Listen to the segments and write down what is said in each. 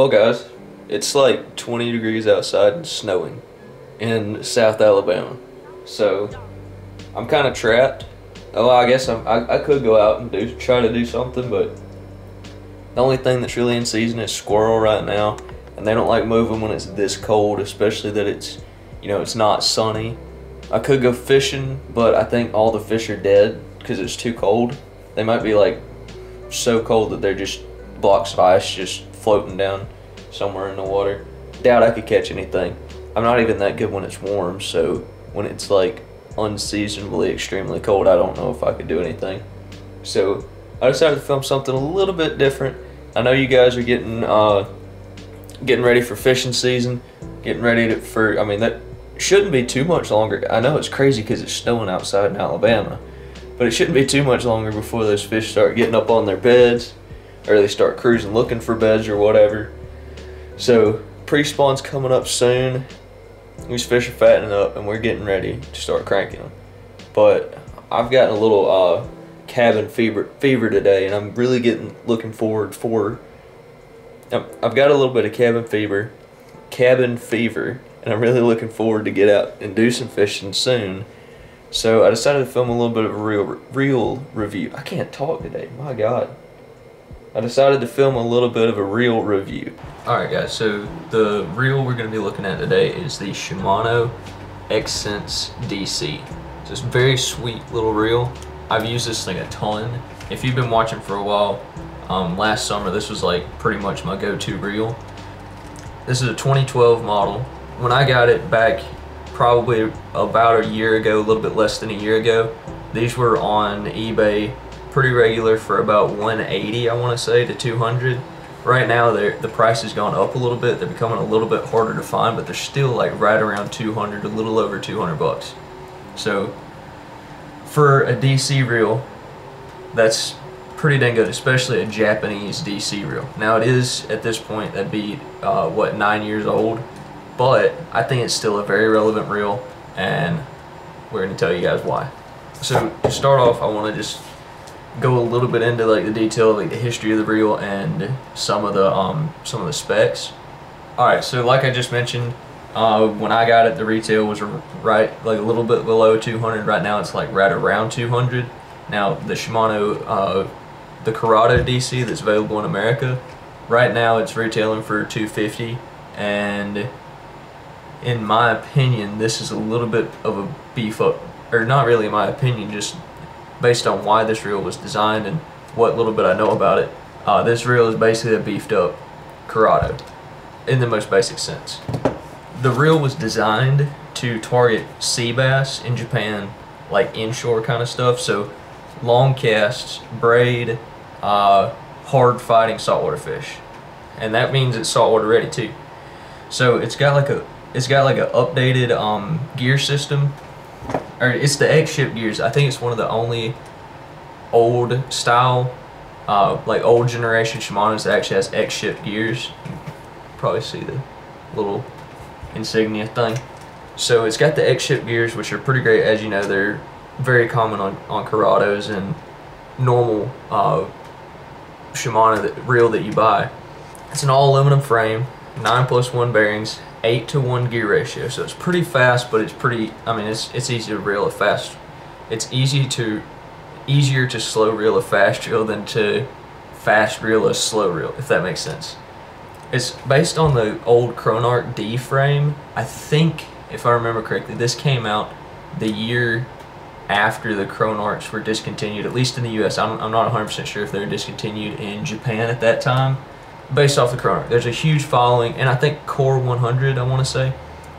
Well, guys, it's like 20 degrees outside and snowing in South Alabama. So I'm kind of trapped. Oh, I guess I'm, I, I could go out and do try to do something, but the only thing that's really in season is squirrel right now, and they don't like moving when it's this cold, especially that it's, you know, it's not sunny. I could go fishing, but I think all the fish are dead because it's too cold. They might be like so cold that they're just blocks of ice just floating down somewhere in the water. Doubt I could catch anything. I'm not even that good when it's warm, so when it's like unseasonably extremely cold, I don't know if I could do anything. So I decided to film something a little bit different. I know you guys are getting uh, getting ready for fishing season, getting ready to, for. I mean that shouldn't be too much longer. I know it's crazy because it's snowing outside in Alabama, but it shouldn't be too much longer before those fish start getting up on their beds or they start cruising looking for beds or whatever. So pre-spawn's coming up soon. These fish are fattening up and we're getting ready to start cranking them. But I've gotten a little uh, cabin fever fever today and I'm really getting looking forward for I've got a little bit of cabin fever cabin fever and I'm really looking forward to get out and do some fishing soon. So I decided to film a little bit of a real real review. I can't talk today. My God. I decided to film a little bit of a reel review. Alright guys, so the reel we're going to be looking at today is the Shimano Exsence DC. It's a very sweet little reel. I've used this thing a ton. If you've been watching for a while, um, last summer this was like pretty much my go-to reel. This is a 2012 model. When I got it back probably about a year ago, a little bit less than a year ago, these were on eBay pretty regular for about 180 I want to say to 200 right now the price has gone up a little bit. They're becoming a little bit harder to find but they're still like right around 200 a little over 200 bucks. So for a DC reel that's pretty dang good especially a Japanese DC reel. Now it is at this point that'd be uh, what nine years old but I think it's still a very relevant reel and we're going to tell you guys why. So to start off I want to just go a little bit into like the detail, like the history of the reel and some of the um some of the specs. All right, so like I just mentioned, uh, when I got it, the retail was right like a little bit below 200. Right now, it's like right around 200. Now the Shimano, uh, the Curado DC that's available in America, right now it's retailing for 250, and in my opinion, this is a little bit of a beef up, or not really in my opinion, just based on why this reel was designed and what little bit I know about it. Uh, this reel is basically a beefed up Curado in the most basic sense. The reel was designed to target sea bass in Japan, like inshore kind of stuff. So long casts, braid, uh, hard fighting saltwater fish. And that means it's saltwater ready too. So it's got like a it's got like an updated um, gear system or it's the X ship gears. I think it's one of the only old style, uh, like old generation Shimano's that actually has X ship gears. You probably see the little insignia thing. So it's got the X ship gears, which are pretty great. As you know, they're very common on, on Curados and normal uh, Shimano that, reel that you buy. It's an all aluminum frame, 9 plus 1 bearings, eight to one gear ratio. So it's pretty fast, but it's pretty. I mean, it's it's easy to reel a fast. It's easy to easier to slow reel a fast reel than to fast reel a slow reel, if that makes sense. It's based on the old Chronarch D frame. I think, if I remember correctly, this came out the year after the Chronarchs were discontinued, at least in the US. I'm, I'm not 100% sure if they were discontinued in Japan at that time based off the Chronarch. There's a huge following, and I think Core 100, I want to say.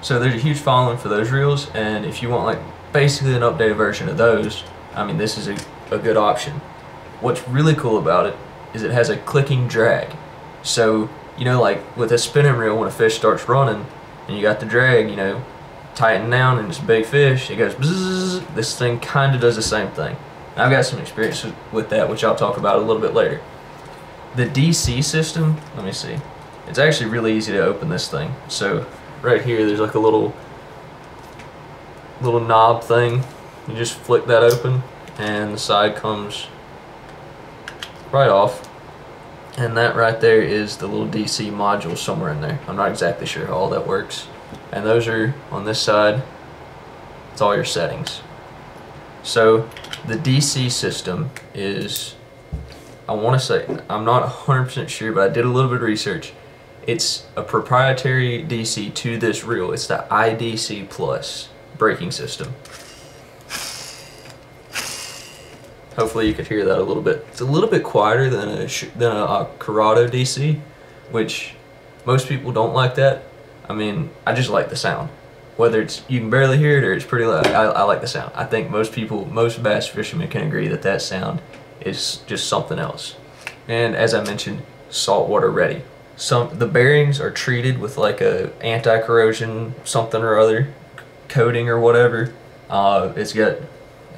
So there's a huge following for those reels, and if you want like basically an updated version of those, I mean this is a, a good option. What's really cool about it is it has a clicking drag. So, you know like with a spinning reel when a fish starts running and you got the drag, you know, tighten down and it's a big fish, it goes bzzz, this thing kind of does the same thing. I've got some experience with that, which I'll talk about a little bit later. The DC system, let me see. It's actually really easy to open this thing. So right here there's like a little little knob thing. You just flick that open and the side comes right off. And that right there is the little DC module somewhere in there. I'm not exactly sure how all that works. And those are on this side. It's all your settings. So the DC system is, I want to say, I'm not 100% sure, but I did a little bit of research. It's a proprietary DC to this reel. It's the IDC Plus braking system. Hopefully you could hear that a little bit. It's a little bit quieter than a than a, a Curado DC, which most people don't like that. I mean, I just like the sound. Whether it's you can barely hear it or it's pretty loud, I, I like the sound. I think most people, most bass fishermen can agree that that sound is just something else. And as I mentioned, saltwater ready. Some the bearings are treated with like a anti-corrosion something or other coating or whatever. Uh, it's got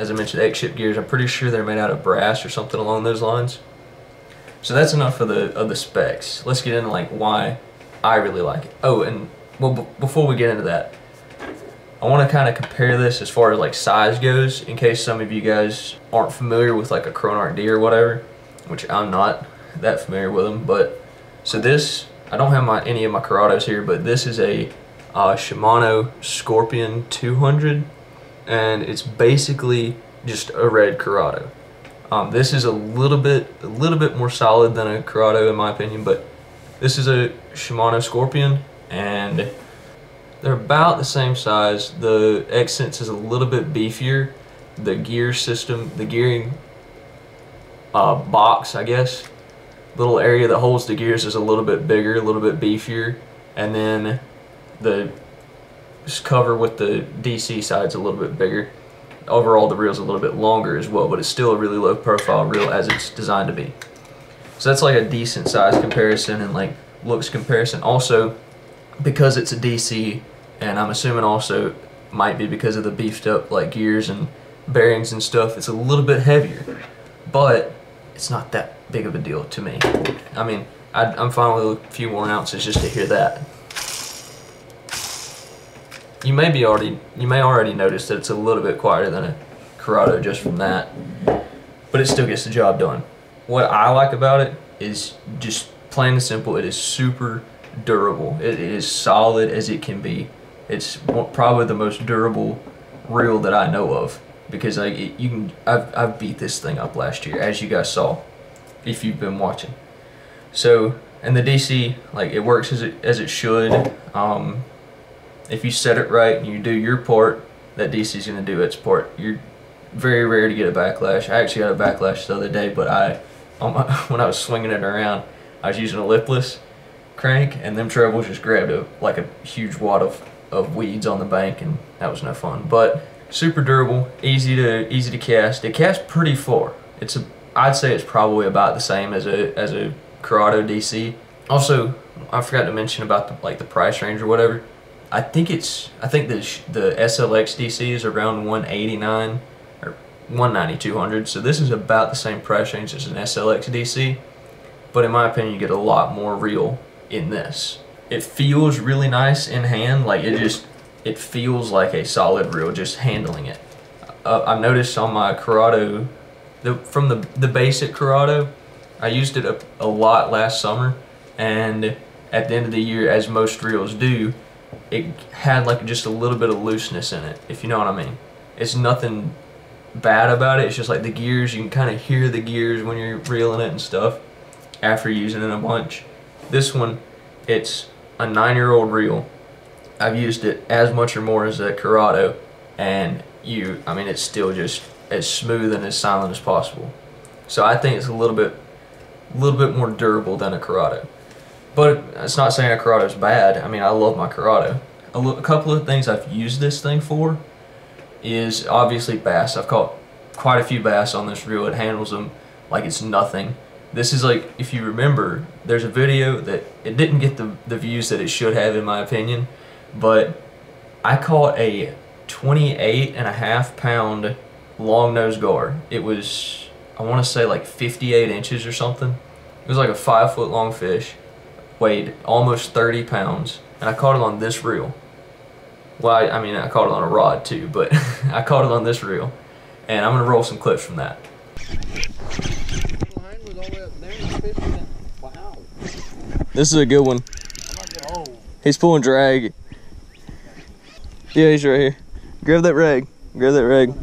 as I mentioned, X-ship gears. I'm pretty sure they're made out of brass or something along those lines. So that's enough of the of the specs. Let's get into like why I really like it. Oh, and well, before we get into that, I want to kind of compare this as far as like size goes, in case some of you guys aren't familiar with like a Chronarch D or whatever, which I'm not that familiar with them. But so this, I don't have my any of my Curados here, but this is a uh, Shimano Scorpion 200 and it's basically just a red Curado. Um, this is a little bit a little bit more solid than a Curado in my opinion, but this is a Shimano Scorpion and they're about the same size. The Exsence is a little bit beefier. The gear system, the gearing uh, box, I guess, little area that holds the gears is a little bit bigger, a little bit beefier. And then the cover with the DC side's a little bit bigger. Overall, the reel's a little bit longer as well, but it's still a really low profile reel as it's designed to be. So that's like a decent size comparison and like looks comparison. Also, because it's a DC, and I'm assuming also might be because of the beefed up like gears and bearings and stuff, it's a little bit heavier. But it's not that big of a deal to me. I mean, I, I'm fine with a few more ounces just to hear that you may be already you may already notice that it's a little bit quieter than a Curado just from that, but it still gets the job done. What I like about it is just plain and simple. It is super durable. it is solid as it can be. It's probably the most durable reel that I know of because like you can I've, I've beat this thing up last year as you guys saw if you've been watching. So and the DC like it works as it as it should. Um, if you set it right and you do your part, that DC is going to do its part. You're very rare to get a backlash. I actually got a backlash the other day, but I, my, when I was swinging it around, I was using a lipless crank, and them trebles just grabbed a like a huge wad of, of weeds on the bank, and that was no fun. But super durable, easy to easy to cast. It casts pretty far. It's a I'd say it's probably about the same as a as a Curado DC. Also, I forgot to mention about the like the price range or whatever. I think it's I think the the SLX DC is around 189 or 190 200. So this is about the same price range as an SLX DC, but in my opinion, you get a lot more reel in this. It feels really nice in hand, like it just it feels like a solid reel just handling it. Uh, I've noticed on my Curado, the, from the the basic Curado, I used it a, a lot last summer, and at the end of the year, as most reels do, it had like just a little bit of looseness in it, if you know what I mean. It's nothing bad about it. It's just like the gears, you can kind of hear the gears when you're reeling it and stuff after using it a bunch. This one, it's a nine-year-old reel. I've used it as much or more as a Curado, and you, I mean, it's still just as smooth and as silent as possible. So I think it's a little bit, a little bit more durable than a Curado. But it's not saying a Curado is bad. I mean, I love my Curado. A, a couple of things I've used this thing for is obviously bass. I've caught quite a few bass on this reel. It handles them like it's nothing. This is like, if you remember, there's a video that it didn't get the, the views that it should have in my opinion, but I caught a 28 and a half pound long nose gar. It was, I want to say like 58 inches or something. It was like a five foot long fish weighed almost 30 pounds, and I caught it on this reel. Well, I, I mean, I caught it on a rod too, but I caught it on this reel, and I'm gonna roll some clips from that. This is a good one. He's pulling drag. Yeah, he's right here. Grab that rag. Grab that rag.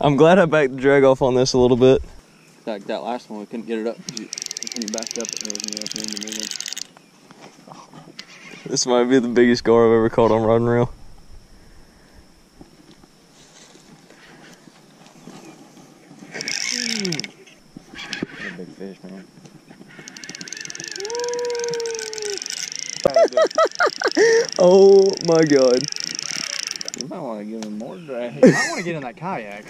I'm glad I backed the drag off on this a little bit. Like that last one, we couldn't get it up. You backed up, it wasn't up in the middle. This might be the biggest gar I've ever caught on rod and reel. a big fish, man. Oh my god. You might want to give him more drag. I want to get in that kayak.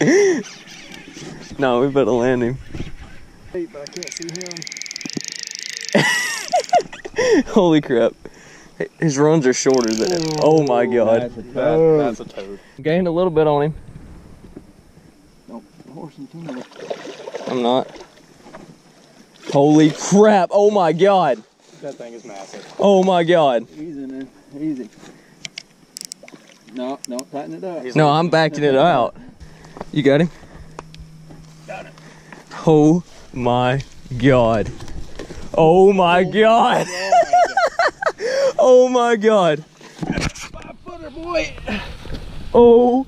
No, we better land him. But I can't see him. Holy crap. His runs are shorter than. Oh my god. That's a, that, that's a toad. Gained a little bit on him. Horse. I'm not. Holy crap. Oh my god. That thing is massive. Oh my god. Easy, man. Easy. No, no, tighten it up. No, I'm backing it out. You got him? Got it. Oh my god. Oh my god. oh my god. Oh Five Footer boy. Oh.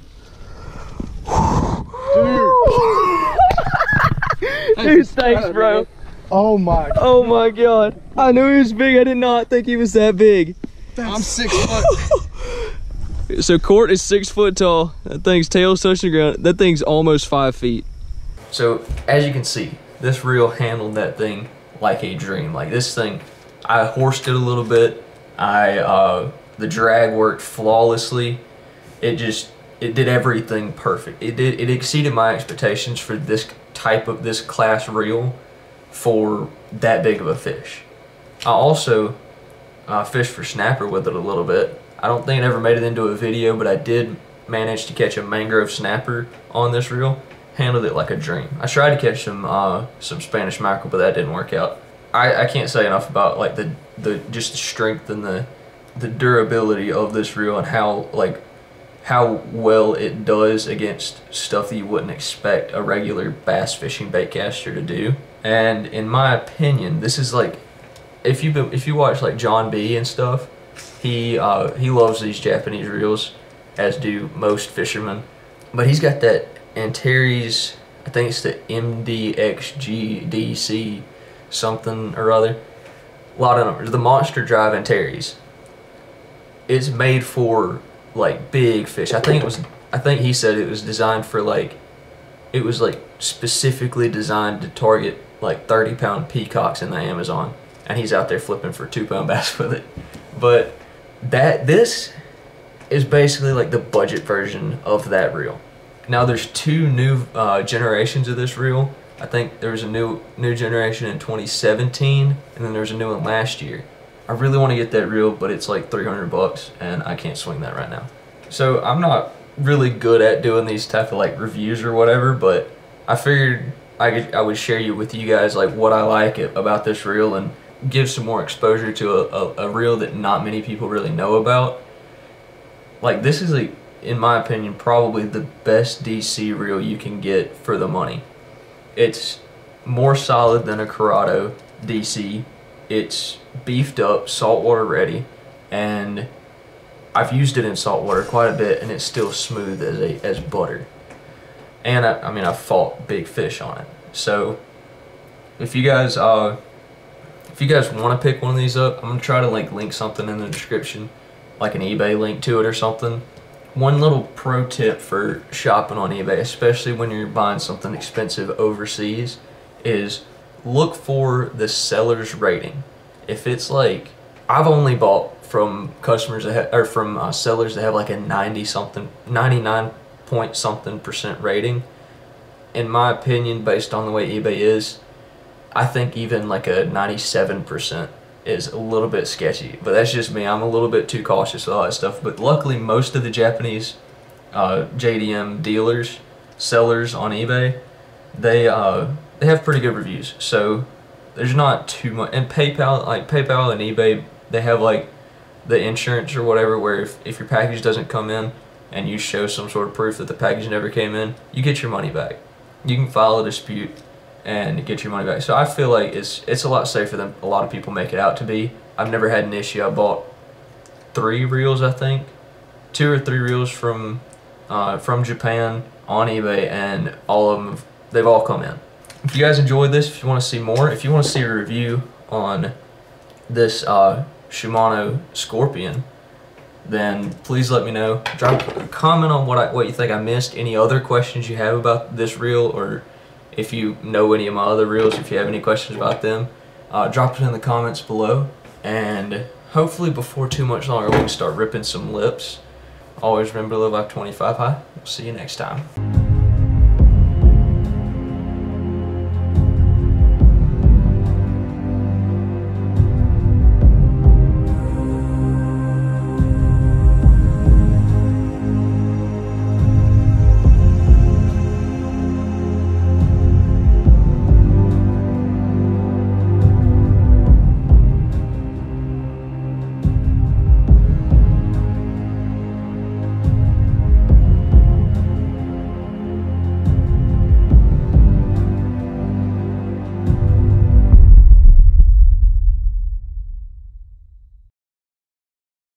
Dude, thanks, bro. Oh my. Oh my god. I knew he was big. I did not think he was that big. I'm six foot. So Court is six foot tall. That thing's tail's touching the ground. That thing's almost five feet. So as you can see, this reel handled that thing like a dream. Like this thing, I horsed it a little bit. I uh, the drag worked flawlessly. It just it did everything perfect. It did it exceeded my expectations for this type of this class reel for that big of a fish. I also uh, fished for snapper with it a little bit. I don't think it ever made it into a video, but I did manage to catch a mangrove snapper on this reel. Handled it like a dream. I tried to catch some uh, some Spanish mackerel, but that didn't work out. I, I can't say enough about like the, the just the strength and the the durability of this reel and how like how well it does against stuff that you wouldn't expect a regular bass fishing baitcaster to do. And in my opinion, this is like if you if you watch like Jon B and stuff, he uh, he loves these Japanese reels, as do most fishermen. But he's got that Antares, I think it's the MDXGDC something or other. A lot of numbers. The Monster Drive Antares. It's made for like big fish. I think it was. I think he said it was designed for like. It was like specifically designed to target like 30 pound peacocks in the Amazon, and he's out there flipping for two pound bass with it. But that this is basically like the budget version of that reel. Now there's two new uh, generations of this reel. I think there was a new new generation in 2017, and then there's a new one last year. I really want to get that reel, but it's like 300 bucks, and I can't swing that right now. So I'm not really good at doing these type of like reviews or whatever, but I figured I could, I would share you with you guys like what I like about this reel and give some more exposure to a, a, a reel that not many people really know about. Like this is like in my opinion probably the best DC reel you can get for the money. It's more solid than a Curado DC. It's beefed up, saltwater ready, and I've used it in saltwater quite a bit and it's still smooth as a as butter. And I, I mean I've fought big fish on it. So if you guys uh if you guys want to pick one of these up, I'm gonna try to like link something in the description, like an eBay link to it or something. One little pro tip for shopping on eBay, especially when you're buying something expensive overseas, is look for the seller's rating. If it's like, I've only bought from customers that have, or from uh, sellers that have like a 90 something, 99 point something percent rating. In my opinion, based on the way eBay is, I think even like a 97% is a little bit sketchy. But that's just me. I'm a little bit too cautious with all that stuff. But luckily, most of the Japanese uh, JDM dealers, sellers on eBay, they uh, they have pretty good reviews. So there's not too much. And PayPal, like PayPal and eBay, they have like the insurance or whatever, where if, if your package doesn't come in and you show some sort of proof that the package never came in, you get your money back. You can file a dispute and get your money back. So I feel like it's it's a lot safer than a lot of people make it out to be. I've never had an issue. I bought three reels, I think, two or three reels from uh, from Japan on eBay, and all of them they've all come in. If you guys enjoyed this, if you want to see more, if you want to see a review on this uh, Shimano Scorpion, then please let me know. Drop a comment on what I, what you think I missed. Any other questions you have about this reel, or if you know any of my other reels, if you have any questions about them, uh, drop it in the comments below. And hopefully, before too much longer, we can start ripping some lips. Always remember to live like 25 high. We'll see you next time.